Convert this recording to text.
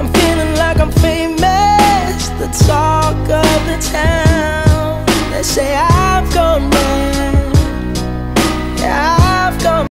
I'm feeling like I'm famous, the talk of the town. They say I